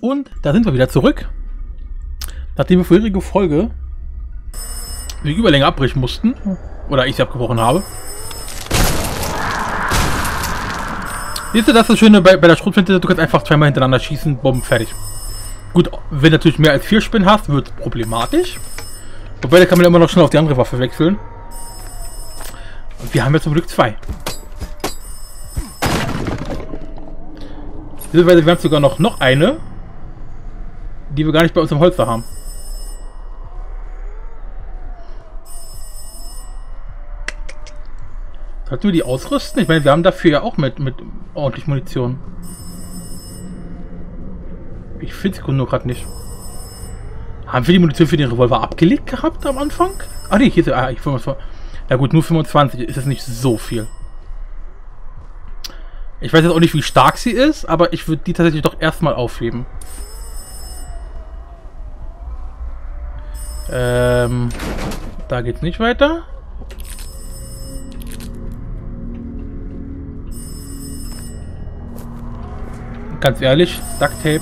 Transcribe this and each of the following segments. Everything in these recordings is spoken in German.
Und da sind wir wieder zurück. Nachdem wir vorherige Folge die Überlänge abbrechen mussten. Oder ich sie abgebrochen habe. Siehst du, das ist das Schöne bei, bei der Schrotflinte, du kannst einfach zweimal hintereinander schießen, Bomben, fertig. Gut, wenn du natürlich mehr als vier Spinnen hast, wird es problematisch. Wobei, da kann man immer noch schnell auf die andere Waffe wechseln. Und wir haben jetzt zum Glück zwei. Beziehungsweise wir haben sogar noch, noch eine, die wir gar nicht bei uns im Holster haben. Sollten wir die ausrüsten? Ich meine, wir haben dafür ja auch mit, mit ordentlich Munition. Ich finde sie nur gerade nicht. Haben wir die Munition für den Revolver abgelegt gehabt am Anfang? Ah ne, hier ist ah, ich 25. Na gut, nur 25 ist es nicht so viel. Ich weiß jetzt auch nicht, wie stark sie ist, aber ich würde die tatsächlich doch erstmal aufheben. Ähm, da geht's nicht weiter. Ganz ehrlich, Duct Tape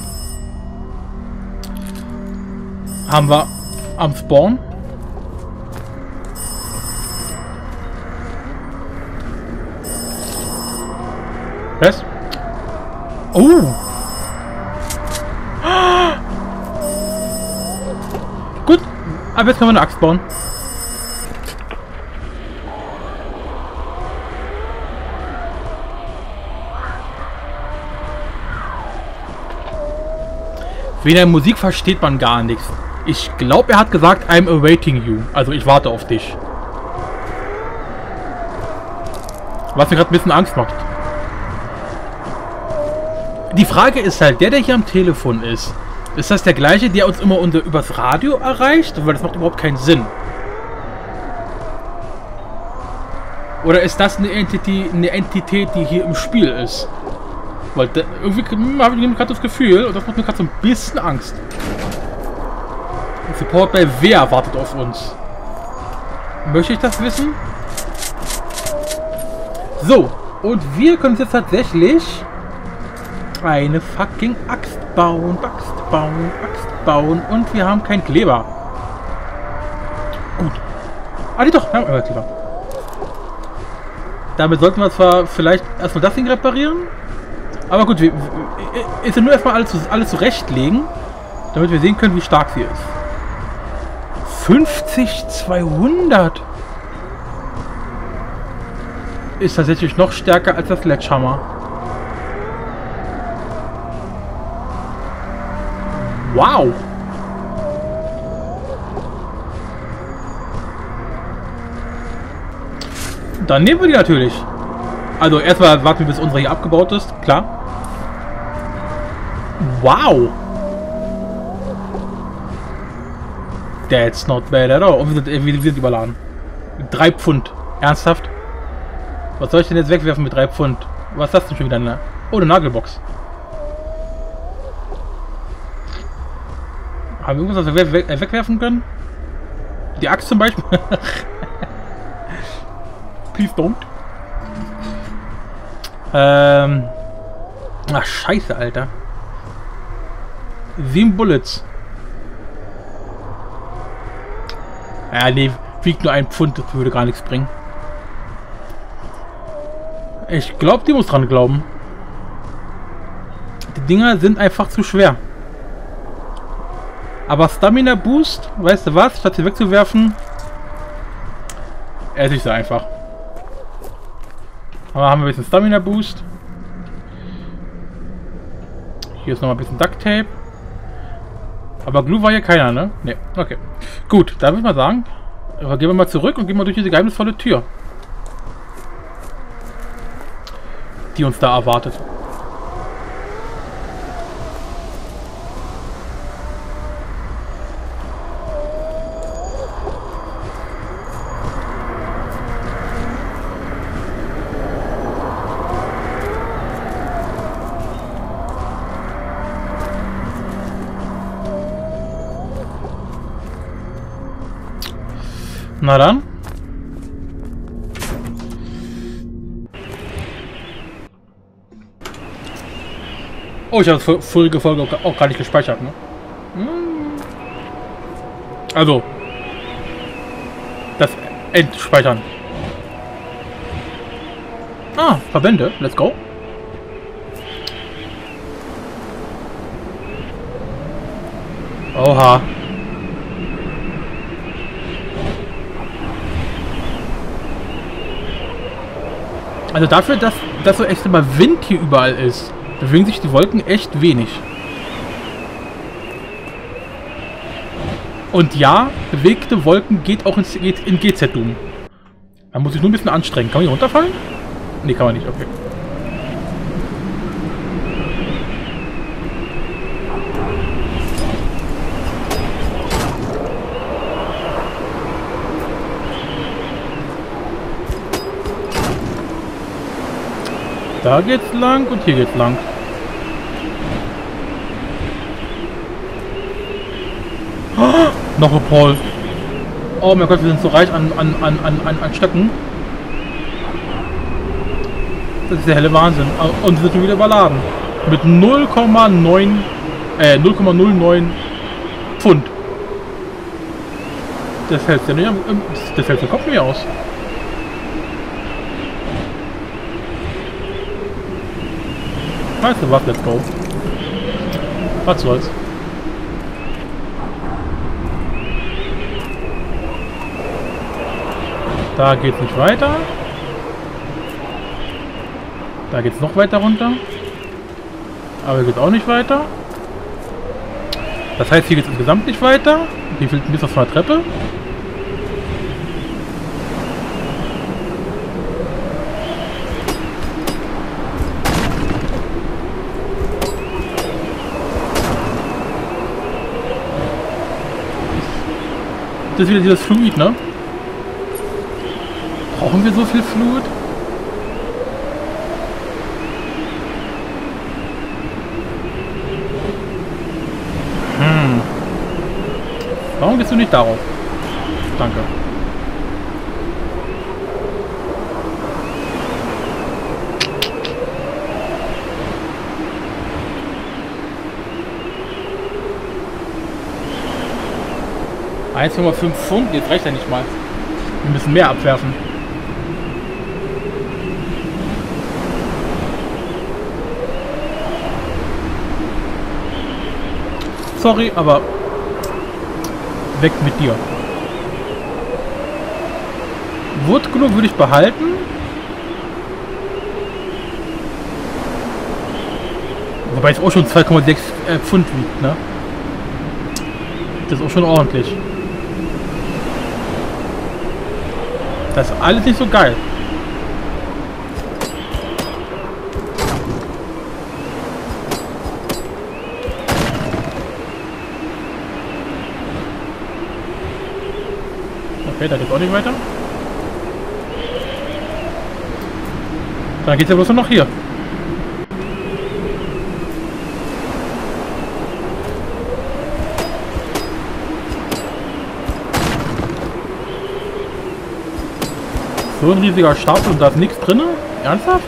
haben wir am Spawn. Was? Oh! Aber jetzt können wir eine Axt bauen. Wegen der Musik versteht man gar nichts. Ich glaube, er hat gesagt, I'm awaiting you. Also ich warte auf dich. Was mir gerade ein bisschen Angst macht. Die Frage ist halt, der, der hier am Telefon ist, ist das der gleiche, der uns immer unter, übers Radio erreicht? Weil das macht überhaupt keinen Sinn. Oder ist das eine Entität, eine Entität, die hier im Spiel ist? Weil da, irgendwie habe ich gerade das Gefühl, und das macht mir gerade so ein bisschen Angst. Support bei wer wartet auf uns? Möchte ich das wissen? So, und wir können jetzt tatsächlich eine fucking Axt bauen, Axt bauen, und wir haben keinen Kleber. Gut. Ah, die doch, wir haben immer Kleber. Damit sollten wir zwar vielleicht erstmal das Ding reparieren, aber gut, wir, ist ja nur erstmal alles, alles zurechtlegen, damit wir sehen können, wie stark sie ist. 50 200 ist tatsächlich noch stärker als das Sledgehammer. Wow! Dann nehmen wir die natürlich. Also erstmal warten wir, bis unsere hier abgebaut ist, klar. Wow! That's not bad at all. Und wir sind, wir sind überladen. Drei Pfund. Ernsthaft? Was soll ich denn jetzt wegwerfen mit drei Pfund? Was ist das denn schon wieder? Eine, oh, eine Nagelbox. Haben wir irgendwas, was wir we we wegwerfen können? Die Axt zum Beispiel? Please don't. Ähm. Ach, scheiße, Alter. Sieben Bullets. Ja, nee, wiegt nur ein Pfund, das würde gar nichts bringen. Ich glaube, die muss dran glauben. Die Dinger sind einfach zu schwer. Aber Stamina Boost, weißt du was, statt sie wegzuwerfen, esse ich sie einfach. Aber haben wir ein bisschen Stamina Boost. Hier ist noch mal ein bisschen Duct Tape. Aber Glue war hier keiner, ne? Ne, okay. Gut, da würde ich mal sagen, gehen wir mal zurück und gehen mal durch diese geheimnisvolle Tür. Die uns da erwartet. Na dann. Oh, ich habe vorige Folge auch, auch gar nicht gespeichert, ne? Hm. Also, das Entspeichern. Ah, Verbände. Let's go. Oha. Also dafür, dass, dass so echt immer Wind hier überall ist, bewegen sich die Wolken echt wenig. Und ja, bewegte Wolken geht auch geht in GZ-Doom. Da muss ich nur ein bisschen anstrengen. Kann man hier runterfallen? Ne, kann man nicht. Okay. Da geht's lang und hier geht's lang. Oh, noch ein Paul. Oh mein Gott, wir sind so reich an, an, an, an, an Stöcken. Das ist der helle Wahnsinn. Und sie sind schon wieder überladen. Mit 0,9 äh 0,09 Pfund. Das hält ja nicht am, das hält der Kopf mir aus. Was, let's go. Was soll's. Da geht's nicht weiter. Da geht's noch weiter runter. Aber hier geht's auch nicht weiter. Das heißt, hier geht's insgesamt nicht weiter. Wie viel bis auf der Treppe? Das ist wieder dieses Fluid, ne? Brauchen wir so viel Flut? Hm. Warum gehst du nicht darauf? Danke. Eins fünf Pfund, jetzt reicht ja nicht mal. Wir müssen mehr abwerfen. Sorry, aber weg mit dir. Woodglue würde ich behalten. Wobei es auch schon 2,6 äh, Pfund wiegt, ne? Das ist auch schon ordentlich. Das ist alles nicht so geil. Okay, da geht auch nicht weiter. Dann geht's ja bloß noch hier. So ein riesiger Stapel und da ist nichts drin? Ernsthaft?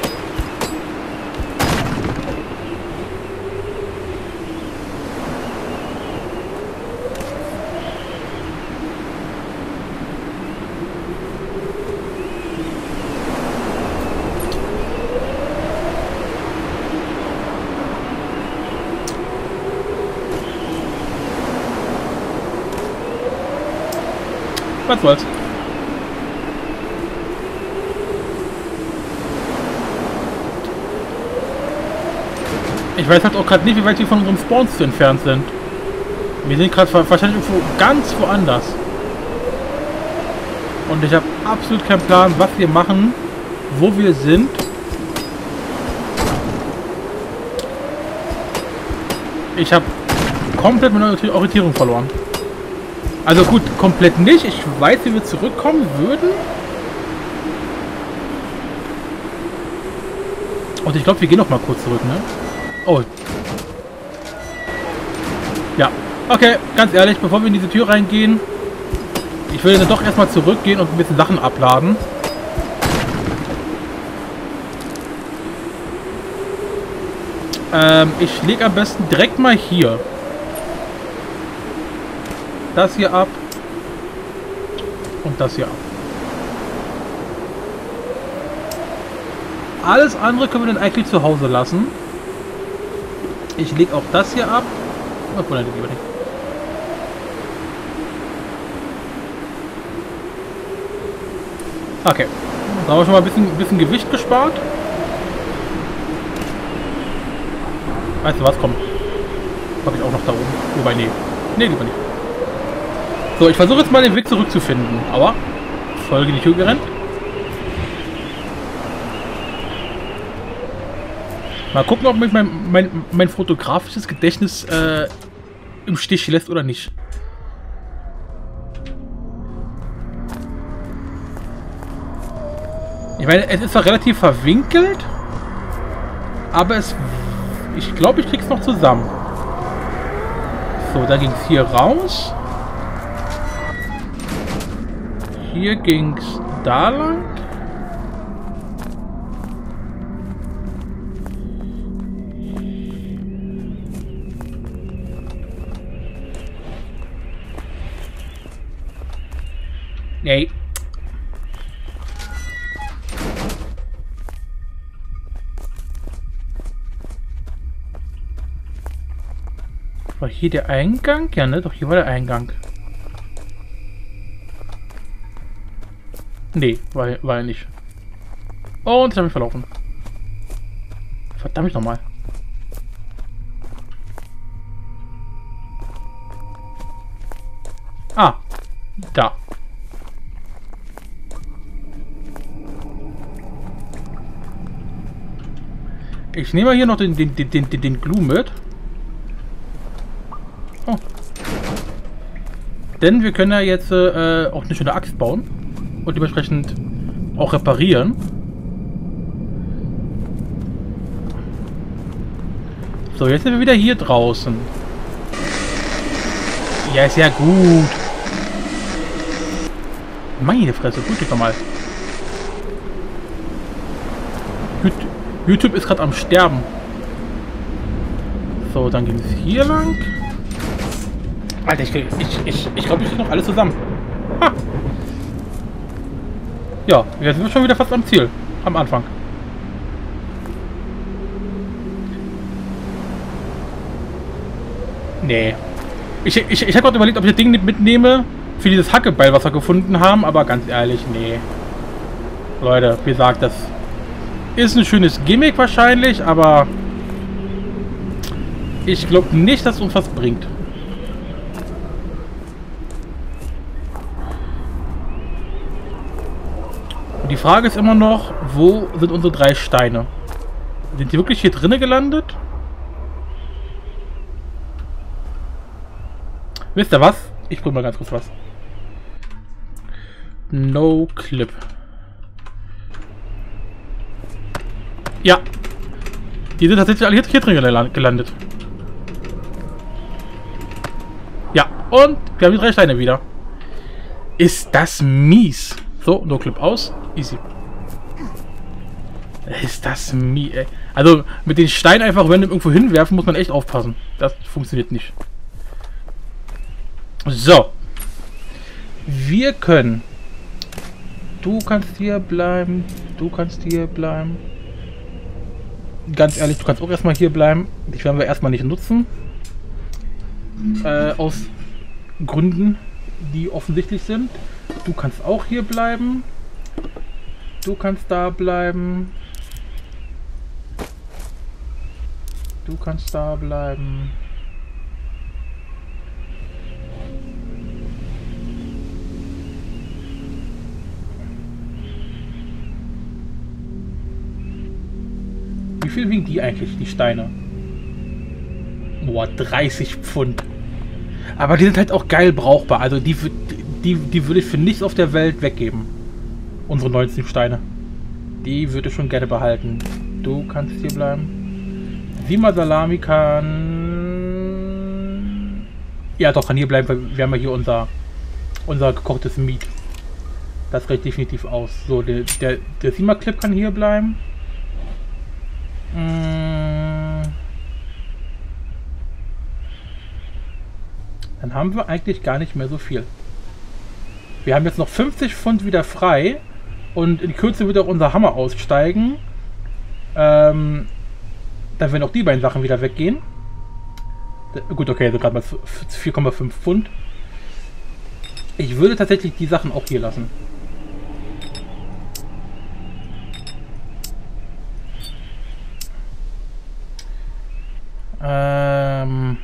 Was soll's. Ich weiß halt auch gerade nicht, wie weit wir von unseren Spawns zu entfernt sind. Wir sind gerade wahrscheinlich irgendwo ganz woanders. Und ich habe absolut keinen Plan, was wir machen, wo wir sind. Ich habe komplett meine Orientierung verloren. Also gut, komplett nicht. Ich weiß, wie wir zurückkommen würden. Und ich glaube, wir gehen noch mal kurz zurück, ne? Oh. Ja. Okay, ganz ehrlich, bevor wir in diese Tür reingehen, ich würde dann doch erstmal zurückgehen und ein bisschen Sachen abladen. Ähm, ich lege am besten direkt mal hier das hier ab und das hier ab. Alles andere können wir dann eigentlich zu Hause lassen. Ich lege auch das hier ab. Obwohl, nein, lieber nicht. Okay. Da haben wir schon mal ein bisschen, bisschen Gewicht gespart. Weißt du was, komm. Habe ich auch noch da oben. Wobei, nee. Nee, lieber nicht. So, ich versuche jetzt mal den Weg zurückzufinden. Aber, Folge Tür gerannt. Mal gucken, ob mich mein, mein, mein fotografisches Gedächtnis äh, im Stich lässt oder nicht. Ich meine, es ist zwar relativ verwinkelt, aber es... Ich glaube, ich krieg's noch zusammen. So, da ging es hier raus. Hier ging's da lang. Hier der Eingang? Ja, ne? Doch, hier war der Eingang. Nee, war, war er nicht. Und ich habe mich verlaufen. Verdammt nochmal. Ah, da. Ich nehme hier noch den, den, den, den, den Glue mit. Denn wir können ja jetzt äh, auch eine schöne Axt bauen und dementsprechend auch reparieren. So, jetzt sind wir wieder hier draußen. Ja, ist ja gut. Meine Fresse, gut doch mal. YouTube ist gerade am Sterben. So, dann ging es hier lang. Alter, ich, ich, ich, ich glaube, ich kriege noch alles zusammen. Ha. Ja, jetzt sind wir schon wieder fast am Ziel. Am Anfang. Nee. Ich, ich, ich habe gerade überlegt, ob ich das Ding mitnehme für dieses Hackebeil, was wir gefunden haben, aber ganz ehrlich, nee. Leute, wie gesagt, das ist ein schönes Gimmick wahrscheinlich, aber ich glaube nicht, dass es uns was bringt. Frage ist immer noch, wo sind unsere drei Steine? Sind die wirklich hier drinnen gelandet? Wisst ihr was? Ich bringe mal ganz kurz was. No Clip. Ja. Die sind tatsächlich alle hier drin gelandet. Ja, und wir haben die drei Steine wieder. Ist das mies. So, No Clip aus. Easy. Ist das mies, ey. Also, mit den Steinen einfach random irgendwo hinwerfen, muss man echt aufpassen. Das funktioniert nicht. So. Wir können... Du kannst hier bleiben. Du kannst hier bleiben. Ganz ehrlich, du kannst auch erstmal hier bleiben. Dich werden wir erstmal nicht nutzen. Äh, aus Gründen, die offensichtlich sind. Du kannst auch hier bleiben. Du kannst da bleiben. Du kannst da bleiben. Wie viel wiegen die eigentlich, die Steine? Boah, 30 Pfund. Aber die sind halt auch geil brauchbar. Also die, die, die würde ich für nichts auf der Welt weggeben. Unsere 19 Steine. Die würde ich schon gerne behalten. Du kannst hier bleiben. Sima Salami kann... Ja doch, kann hier bleiben, weil wir haben ja hier unser, unser gekochtes Meat. Das reicht definitiv aus. So, der, der, der Sima Clip kann hier bleiben. Mm. Dann haben wir eigentlich gar nicht mehr so viel. Wir haben jetzt noch 50 Pfund wieder frei und in Kürze wird auch unser Hammer aussteigen. Ähm, dann werden auch die beiden Sachen wieder weggehen. Gut, okay, also gerade mal 4,5 Pfund. Ich würde tatsächlich die Sachen auch hier lassen. Ähm...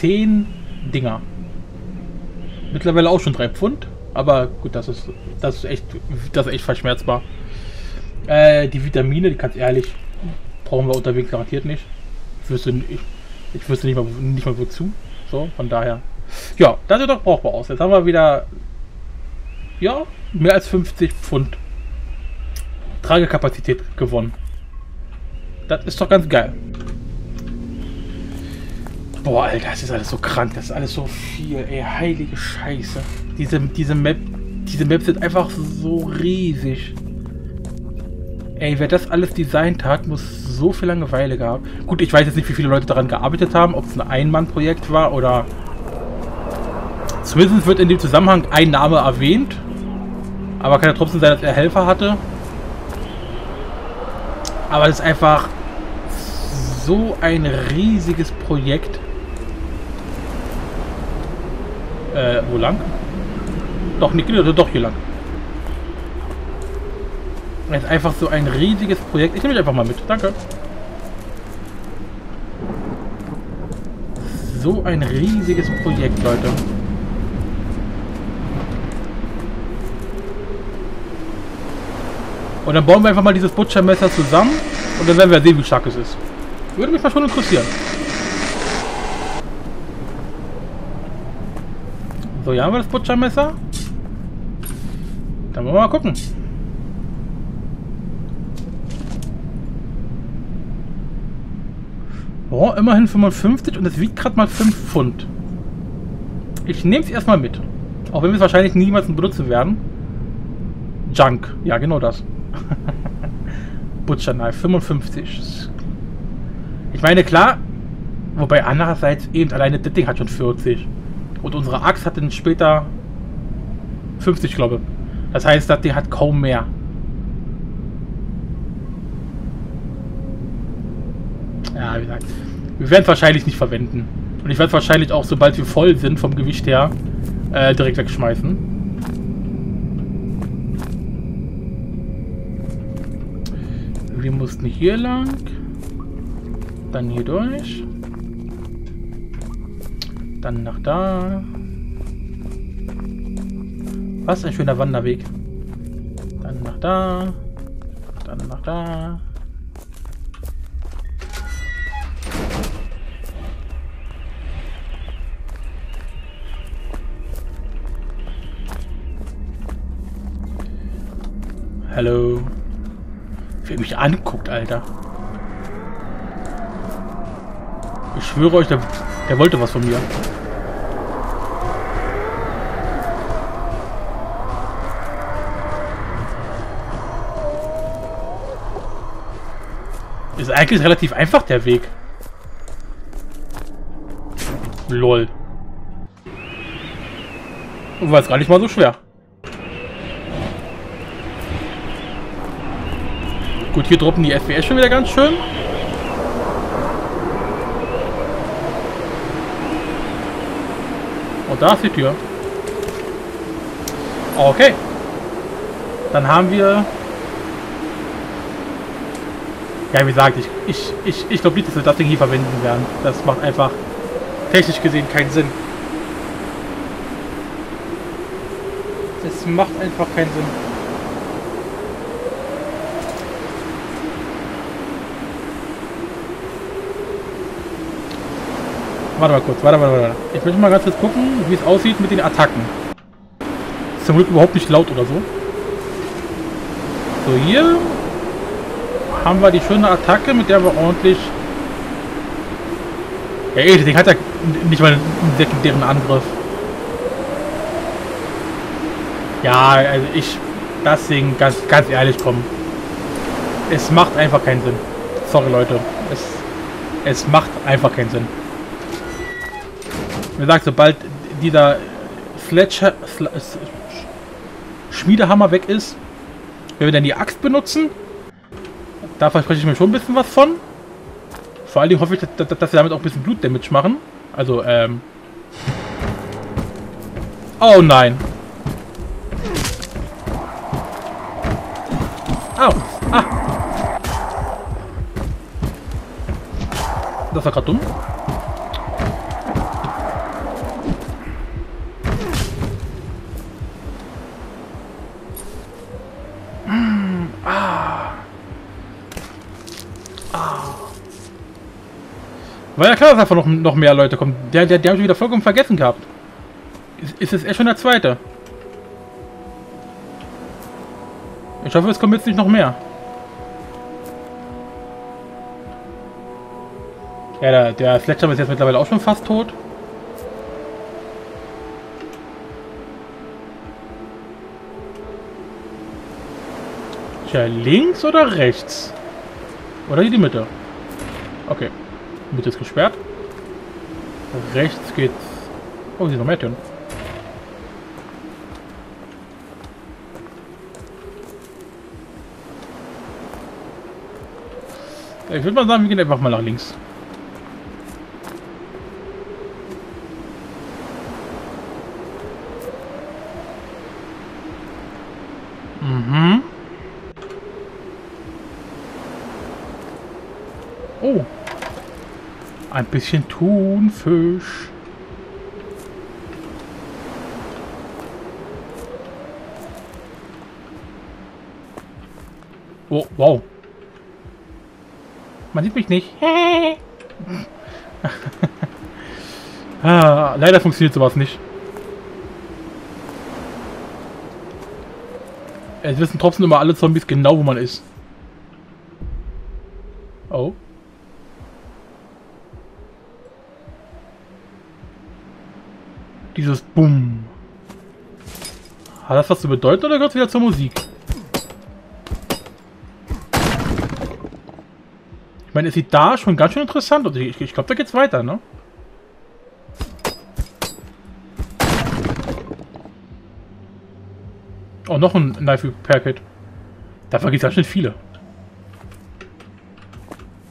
Zehn Dinger. Mittlerweile auch schon drei Pfund. Aber gut, das ist, das ist echt, das ist echt verschmerzbar. Äh, die Vitamine, die ganz ehrlich, brauchen wir unterwegs garantiert nicht. Ich wüsste, ich, ich wüsste nicht mal, nicht mal wozu. So, von daher. Ja, das sieht doch brauchbar aus. Jetzt haben wir wieder, ja, mehr als 50 Pfund Tragekapazität gewonnen. Das ist doch ganz geil. Boah, Alter, das ist alles so krank, das ist alles so viel, ey, heilige Scheiße. Diese, diese Map, diese Maps sind einfach so riesig. Ey, wer das alles designt hat, muss so viel Langeweile gehabt. Gut, ich weiß jetzt nicht, wie viele Leute daran gearbeitet haben, ob es ein Ein-Mann-Projekt war oder... Zumindest wird in dem Zusammenhang ein Name erwähnt. Aber kann ja trotzdem sein, dass er Helfer hatte. Aber das ist einfach so ein riesiges Projekt. Äh, wo lang? Doch, nicht, doch hier lang. Das ist einfach so ein riesiges Projekt. Ich nehme mich einfach mal mit. Danke. So ein riesiges Projekt, Leute. Und dann bauen wir einfach mal dieses Butchermesser zusammen und dann werden wir sehen, wie stark es ist. Würde mich mal schon interessieren. So, hier haben wir das Butchermesser. Dann wollen wir mal gucken. Oh, immerhin 55 und es wiegt gerade mal 5 Pfund. Ich nehme es erstmal mit. Auch wenn wir es wahrscheinlich niemals benutzen werden. Junk. Ja, genau das. Butcher Knife, 55. Ich meine, klar, wobei andererseits eben alleine das Ding hat schon 40. Und unsere Axt hat dann später 50, glaube ich. Das heißt, Ding hat kaum mehr. Ja, wie gesagt, wir werden es wahrscheinlich nicht verwenden. Und ich werde es wahrscheinlich auch, sobald wir voll sind, vom Gewicht her, äh, direkt wegschmeißen. Wir mussten hier lang. Dann hier durch. Dann nach da. Was ein schöner Wanderweg. Dann nach da. Dann nach da. Hallo. Wer mich anguckt, Alter. Ich schwöre euch, der, der wollte was von mir. Ist eigentlich relativ einfach der Weg. Lol. War es gar nicht mal so schwer. Gut, hier droppen die FPS schon wieder ganz schön. Und da ist die Tür. Okay. Dann haben wir... Ja, wie gesagt, ich, ich, ich, ich glaube nicht, dass wir das Ding hier verwenden werden. Das macht einfach technisch gesehen keinen Sinn. Das macht einfach keinen Sinn. Warte mal kurz, warte, warte, warte. Ich möchte mal ganz kurz gucken, wie es aussieht mit den Attacken. Ist zum Glück überhaupt nicht laut oder so. So, hier haben wir die schöne Attacke, mit der wir ordentlich... Ey, das Ding hat ja nicht mal einen sekundären Angriff. Ja, also ich... Das ganz, ganz ehrlich, komm. Es macht einfach keinen Sinn. Sorry, Leute. Es Es macht einfach keinen Sinn. Wie gesagt, sobald dieser Sl Schmiedehammer weg ist, wenn wir dann die Axt benutzen, da verspreche ich mir schon ein bisschen was von. Vor allen Dingen hoffe ich, dass, dass, dass wir damit auch ein bisschen Blutdamage machen. Also, ähm... Oh nein. Au. Ah. Das war gerade dumm. War ja klar, dass einfach noch, noch mehr Leute kommen. Der, der, der haben schon wieder vollkommen vergessen gehabt. Ist, es erst schon der zweite? Ich hoffe, es kommen jetzt nicht noch mehr. Ja, der, der Fletcher ist jetzt mittlerweile auch schon fast tot. Tja, links oder rechts? Oder in die Mitte? Okay. Mitte ist gesperrt. Rechts geht's... Oh, hier sind noch mehr Türen. Ich würde mal sagen, wir gehen einfach mal nach links. Mhm. Oh. Ein bisschen Thunfisch. Oh, wow. Man sieht mich nicht. ah, leider funktioniert sowas nicht. Es wissen trotzdem immer alle Zombies genau, wo man ist. Oh. Dieses Bumm. Hat das was zu bedeuten oder gehört wieder zur Musik? Ich meine, es sieht da schon ganz schön interessant aus. Ich, ich glaube, da geht's weiter, ne? Oh, noch ein Knife Repair Kit. Dafür gibt es ganz schön viele.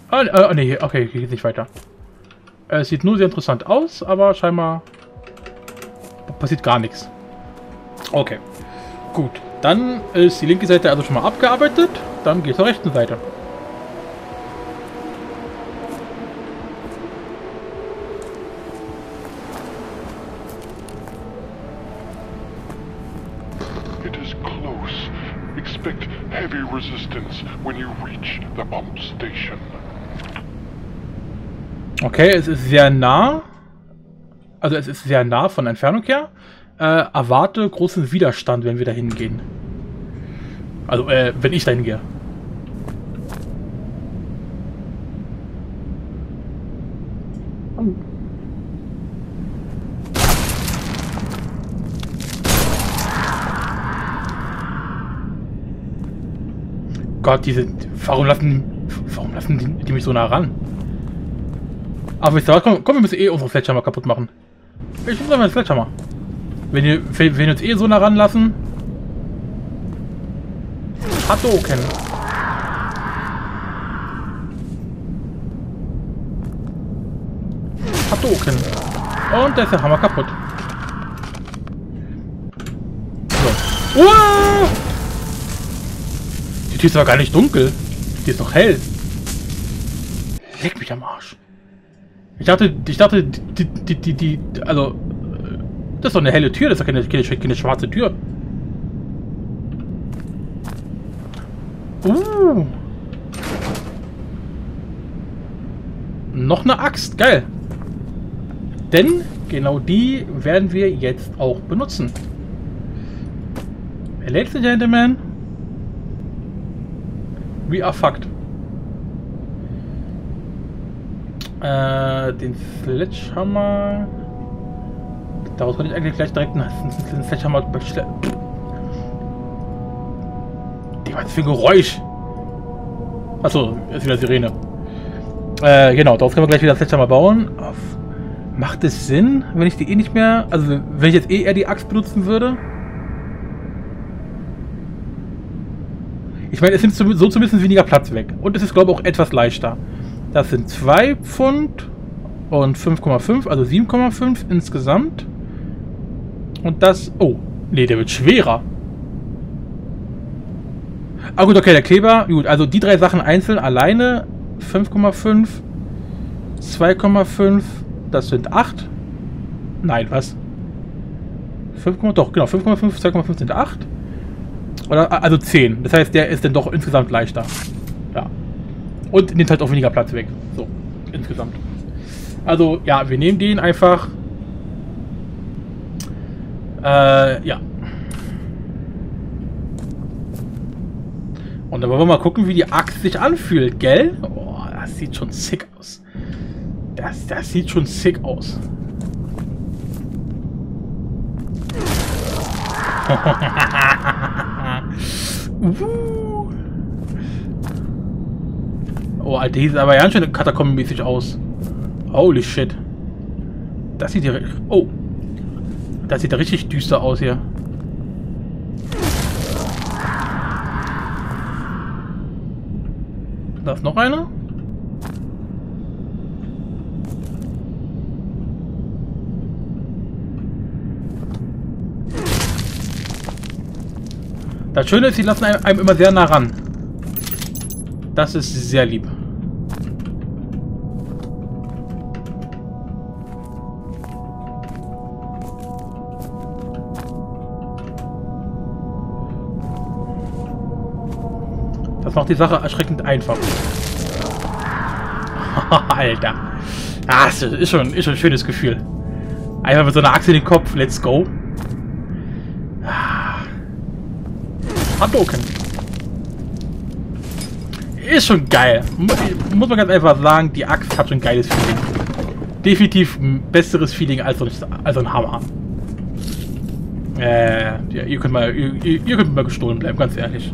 Ah, äh, nee, okay, geht nicht weiter. Es sieht nur sehr interessant aus, aber scheinbar passiert gar nichts. Okay, gut. Dann ist die linke Seite also schon mal abgearbeitet. Dann geht es zur rechten Seite. resistance when you reach the pump station. Okay, es ist sehr nah. Also es ist sehr nah von Entfernung her. Äh, erwarte großen Widerstand, wenn wir da hingehen. Also, äh, wenn ich da hingehe. Gott, diese. Warum lassen. Warum lassen die, die mich so nah ran? Aber wisst ihr was? Komm, komm, wir müssen eh unsere Fletschhammer kaputt machen. Ich muss einfach. Wenn ihr, wenn wir uns eh so nah ranlassen. Hadoken. Hadoken. Und da ist der Hammer kaputt. So. Uah! Die ist aber gar nicht dunkel. Die ist doch hell. Leck mich am Arsch. Ich dachte, ich dachte, die, die, die, die, also, das ist doch eine helle Tür, das ist doch keine, keine, keine schwarze Tür. Uh. Noch eine Axt, geil. Denn genau die werden wir jetzt auch benutzen. Ladies and Gentlemen, We are fucked. Äh, den Sledgehammer. Daraus konnte ich eigentlich gleich direkt einen Sledgehammer bestellen. Die was für ein Geräusch? Achso, ist wieder Sirene. Äh, genau, darauf können wir gleich wieder Mal bauen. Auf, macht es Sinn, wenn ich die eh nicht mehr... Also, wenn ich jetzt eh eher die Axt benutzen würde? Ich meine, es nimmt so zumindest weniger Platz weg. Und es ist, glaube ich, auch etwas leichter. Das sind 2 Pfund und 5,5, also 7,5 insgesamt. Und das... Oh, nee, der wird schwerer. Ah gut, okay, der Kleber. Gut, also die drei Sachen einzeln alleine 5,5, 2,5, das sind 8. Nein, was? 5, doch, genau, 5,5, 2,5 sind 8. Oder, also 10. Das heißt, der ist dann doch insgesamt leichter. Und nimmt halt auch weniger Platz weg. So, insgesamt. Also, ja, wir nehmen den einfach. Äh, ja. Und dann wollen wir mal gucken, wie die Axt sich anfühlt, gell? Oh, das sieht schon sick aus. Das, das sieht schon sick aus. uh. Oh, Alter, die sieht aber ganz schön katakombenmäßig aus. Holy shit. Das sieht ja... Oh. Das sieht richtig düster aus hier. Da ist noch einer. Das Schöne ist, sie lassen einem immer sehr nah ran. Das ist sehr lieb. Das macht die Sache erschreckend einfach. Alter. Ah, das ist schon, ist schon ein schönes Gefühl. Einfach mit so einer Achse in den Kopf. Let's go. Hadouken. Ist schon geil. Muss man ganz einfach sagen, die Axt hat schon ein geiles Feeling. Definitiv ein besseres Feeling als so ein, als ein Hammer. Äh, ja, ihr könnt mal, ihr, ihr könnt mal gestohlen bleiben, ganz ehrlich.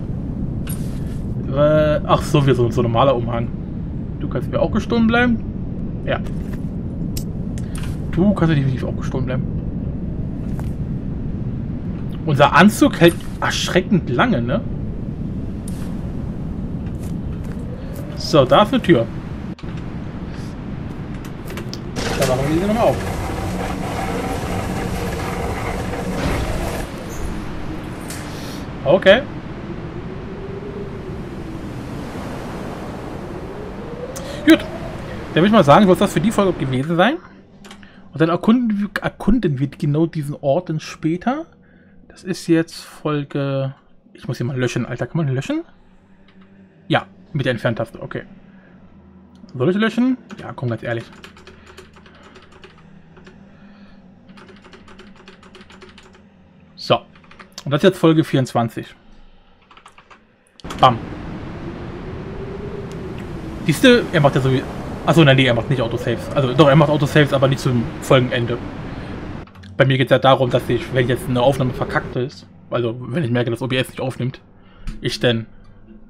Äh, ach so, wie so, so normaler Umhang. Du kannst mir auch gestohlen bleiben? Ja. Du kannst definitiv auch gestohlen bleiben. Unser Anzug hält erschreckend lange, ne? So, da ist eine Tür. Da machen wir sie nochmal auf. Okay. Gut. Dann würde ich mal sagen, wird das für die Folge gewesen sein. Und dann erkunden, erkunden wir genau diesen Ort dann später. Das ist jetzt Folge... Ich muss hier mal löschen, Alter. Kann man löschen? Ja, mit der Entferntaste. Okay. Soll ich löschen? Ja, komm, ganz ehrlich. So. Und das ist jetzt Folge 24. Bam. Siehst du, er macht ja so wie... Achso, nein, nee, er macht nicht Autosaves. Also doch, er macht Autosaves, aber nicht zum Folgenende. Bei mir geht es ja darum, dass ich, wenn jetzt eine Aufnahme verkackt ist, also wenn ich merke, dass OBS nicht aufnimmt, ich dann,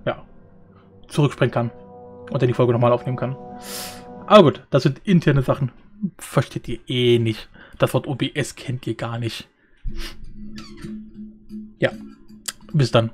ja, zurückspringen kann und dann die Folge nochmal aufnehmen kann. Aber gut, das sind interne Sachen. Versteht ihr eh nicht. Das Wort OBS kennt ihr gar nicht. Ja, bis dann.